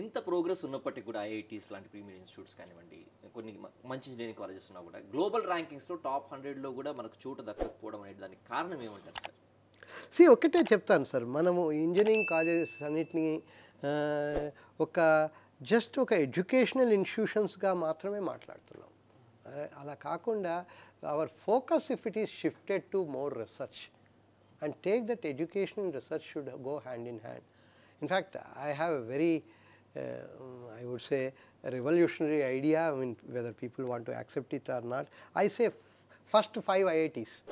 ఇంత ప్రోగ్రెస్ ఉన్నప్పటికీ కూడా ఐఐటీస్ లాంటి ప్రీమియర్ ఇన్స్టిట్యూట్స్ కానివ్వండి కొన్ని మంచి ఇంజనీరింగ్ కాలేజెస్ ఉన్నా కూడా గ్లోబల్ ర్యాంకింగ్స్లో టాప్ హండ్రెడ్లో కూడా మనకు చోటు దక్కకపోవడం అనేది దానికి కారణం ఏమంటారు సార్? సి ఒకటే చెప్తాను సార్. మనము ఇంజనీరింగ్ కాలేజెస్ అన్నిటినీ ఒక జస్ట్ ఒక ఎడ్యుకేషనల్ ఇన్స్టిట్యూషన్స్గా మాత్రమే మాట్లాడుతున్నాం. అలా కాకుండా our focus if it is shifted to more research and take that education research should go hand in hand. In fact I have a very Uh, I would say a revolutionary idea, I mean whether people want to accept it or not. I say first five IITs,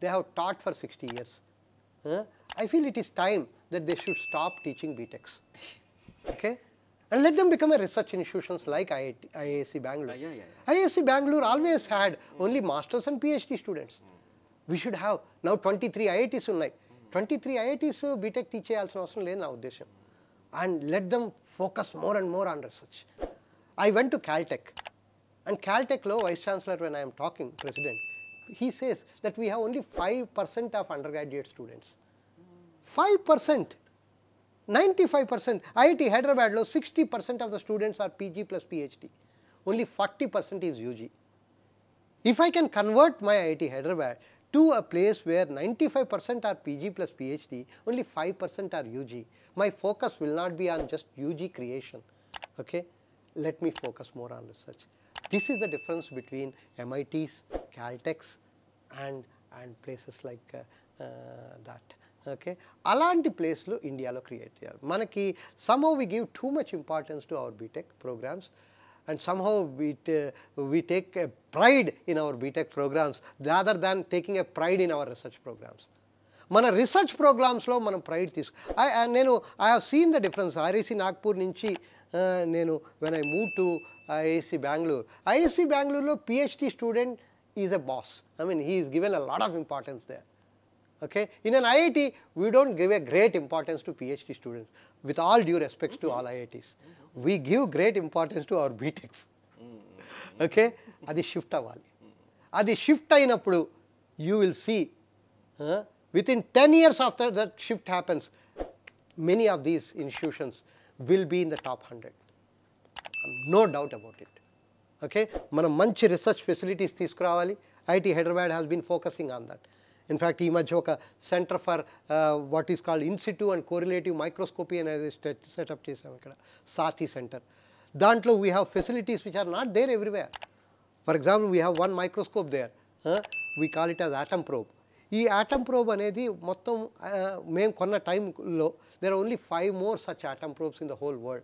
they have taught for 60 years. I feel it is time that they should stop teaching BTechs, okay? And let them become a research institutions like IIT, IISc Bangalore. Yeah, yeah, yeah. IISc Bangalore always had only masters and PhD students. We should have now 23 IITs ఉన్నాయి hmm. 23 IITs BTech టీచే also అవసరం లేదు నా and let them focus more and more on research. I went to Caltech and Caltech low vice chancellor when I am talking president, he says that we have only 5 percent of undergraduate students. 5 percent, 95 percent, IIT Hyderabad law 60 percent of the students are PG plus PhD, only 40 percent is UG. If I can convert my IIT Hyderabad to a place where 95% are PG plus PhD, only 5% are UG, my focus will not be on just UG creation. Okay? Let me focus more on research. This is the difference between MITs, Caltechs, and, and places like uh, uh, that. Okay అలాంటి ప్లేస్లు ఇండియాలో create చేయాలి మనకి somehow we give too much importance to hour BTech programmes and somehow we, we take a pride in our BTech programs rather than taking a pride in our research programs. Mana research programs lo mana pride this. I, know. I have seen the difference. IIC Nagpur Ninchi, uh, when I moved to IISc Bangalore, IISc Bangalore lo PhD student is a boss. I mean, he is given a lot of importance there. Okay. In an IIT, we do not give a great importance to PhD students with all due respects to all IITs. We give great importance to our BTechs okay అది shift అవ్వాలి. అది shift అయినప్పుడు you will see within ten years after that shift happens many of these institutions will be in the top hundred no doubt about it okay మనం మంచి research facilities తీసుకురావాలి. IIT Hyderabad has been focusing on that in fact ఈ మధ్య ఒక centre for what is called in situ and correlative microscopy అనేది setup చేసాం ఇక్కడ. సాతి centre దాంట్లో we have facilities which are not there everywhere for example we have one microscope there we call it as atom probe ఈ atom probe అనేది మొత్తం మేము కొన్న టైంలో there only five more such atom probes in the whole world